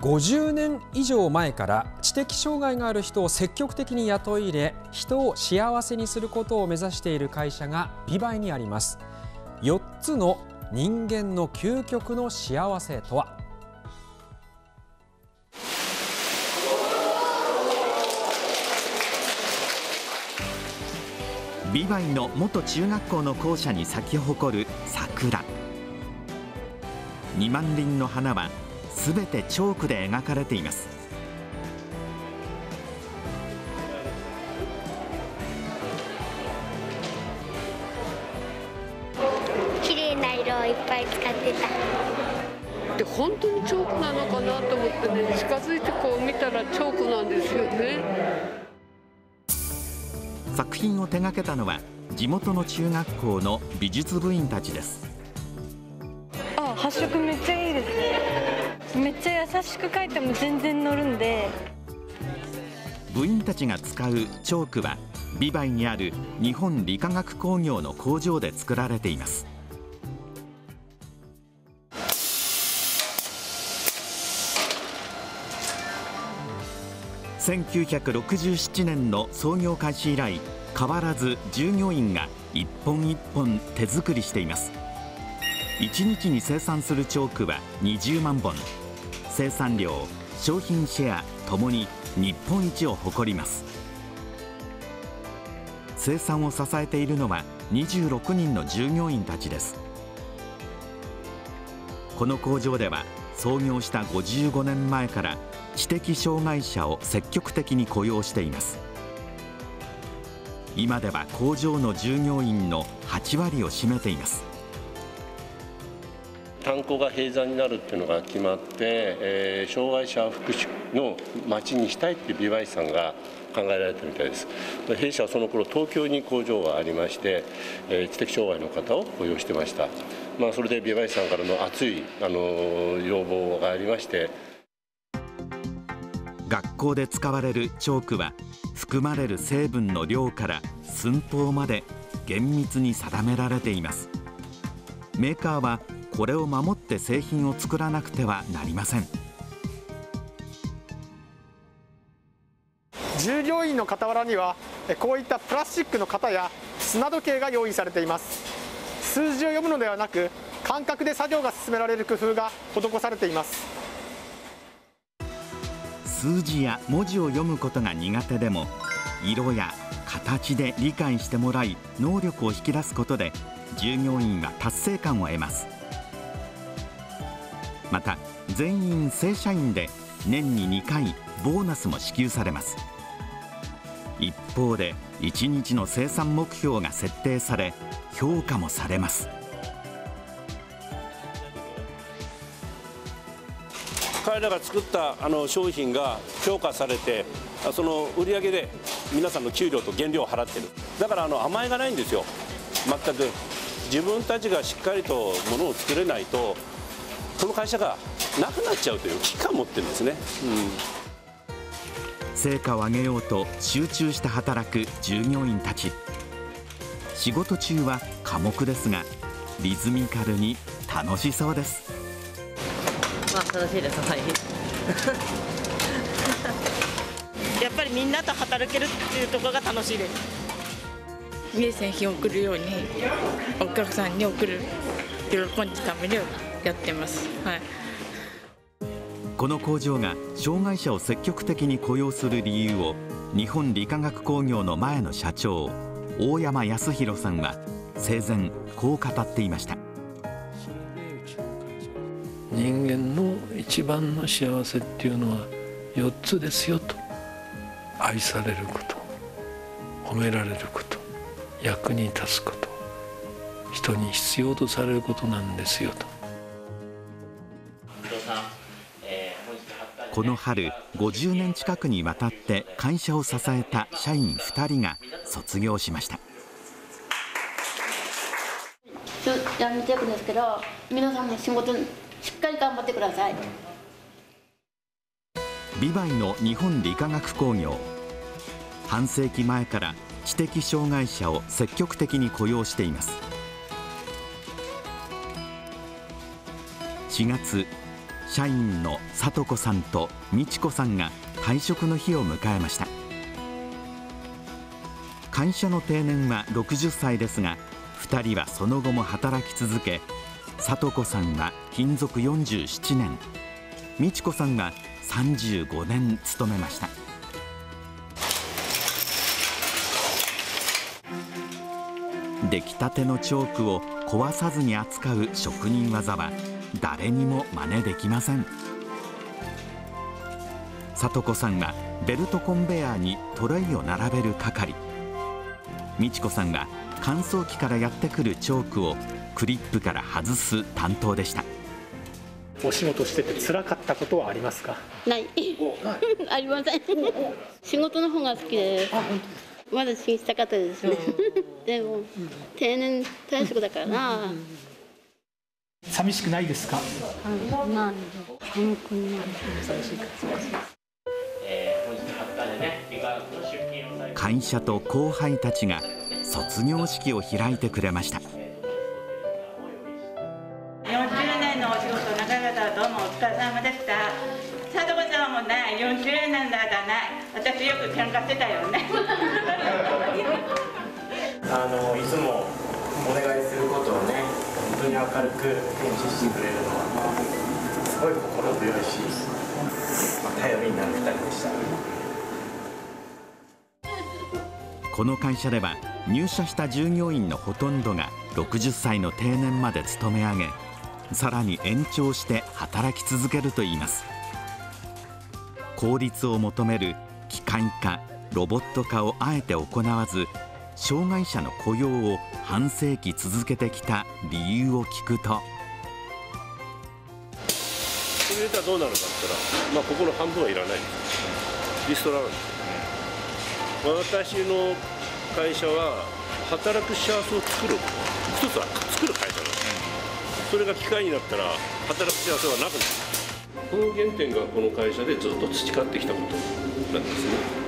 50年以上前から知的障害がある人を積極的に雇い入れ人を幸せにすることを目指している会社が美唄にあります。4つの人間の究極の幸せとは？美唄の元中学校の校舎に咲き誇る桜。2万輪の花はすべてチョークで描かれています。綺麗な色をいっぱい使ってた。で本当にチョークなのかなと思ってね近づいてこう見たらチョークなんですよね。作品を手掛けたのは地元の中学校の美術部員たちです。あ発色めっちゃめっちゃ優しく描いても全然乗るんで。部員たちが使うチョークは美唄にある日本理化学工業の工場で作られています。1967年の創業開始以来変わらず従業員が一本一本手作りしています。1日に生産するチョークは20万本。生産量商品シェアともに日本一を誇ります。生産を支えているのは26人の従業員たちです。この工場では創業した55年前から知的障害者を積極的に雇用しています。今では工場の従業員の8割を占めています。炭鉱が閉山になるっていうのが決まって、えー、障害者福祉の町にしたいっていう美唄さんが考えられたみたいです。弊社はその頃東京に工場がありまして、えー、知的障害の方を雇用してました。まあ、それで美唄さんからの熱いあの要望がありまして。学校で使われるチョークは含まれる成分の量から寸法まで厳密に定められています。メーカーはこれを守って製品を作らなくてはなりません。従業員の傍らにはこういったプラスチックの型や砂時計が用意されています。数字を読むのではなく感覚で作業が進められる工夫が施されています。数字や文字を読むことが苦手でも色や形で理解してもらい能力を引き出すことで従業員は達成感を得ますまた全員正社員で年に2回ボーナスも支給されます。一方で1日の生産目標が設定され評価もされます。彼らが作ったあの商品が評価されてその売り上げで皆さんの給料と原料を払ってる。だからあの甘えがないんですよ。全く。自分たちがしっかりとものを作れないとこの会社がなくなっちゃうという危機感を持ってるんですね、うん、成果を上げようと集中して働く従業員たち。仕事中は寡黙ですがリズミカルに楽しそうです。まあ楽しいですはい。やっぱりみんなと働けるっていうところが楽しいです。いい製品を送るようにお客さんに送る喜んで食べるよやってます、はい、この工場が障害者を積極的に雇用する理由を日本理化学工業の前の社長大山康弘さんは生前こう語っていました。人間の一番の幸せっていうのは4つですよと。愛されること。褒められること。役に立つこと。人に必要とされることなんですよとこの春50年近くにわたって会社を支えた社員2人が卒業しました。やめていくんですけど皆さんも仕事しっかり頑張ってください。美唄の日本理化学工業。半世紀前から知的障害者を積極的に雇用しています。4月社員の里子さんと美智子さんが退職の日を迎えました。会社の定年は60歳ですが2人はその後も働き続け里子さんは勤続47年美智子さんは35年勤めました。出来たてのチョークを壊さずに扱う職人技は誰にも真似できません里子さんはベルトコンベヤーにトレイを並べる係美智子さんは乾燥機からやってくるチョークをクリップから外す担当でしたお仕事してて辛かったことはありますか？ない。ありません。仕事の方が好きです。まだ死にしたかったですね。でも、定年退職だからな。寂しくないですか？なん寒くなる。会社と後輩たちが卒業式を開いてくれました。40年のお仕事長々どうもお疲れ様でした。佐藤さんもね40年だだね私よく喧嘩してたよね。あのいつもお願いすることをね明るく返事してくれるのはすごい心強いし、まあ、頼りになる2人でした。この会社では入社した従業員のほとんどが60歳の定年まで勤め上げさらに延長して働き続けるといいます。効率を求める機械化ロボット化をあえて行わず障害者の雇用を半世紀続けてきた理由を聞くと。それ入れたらどうなるかって言ったら、まあ、ここの半分はいらない。ですリストラなんですね。私の会社は働く幸せを作る一つは作る会社なんです。それが機械になったら働く幸せはなくなる。この原点がこの会社でずっと培ってきたことなんですね。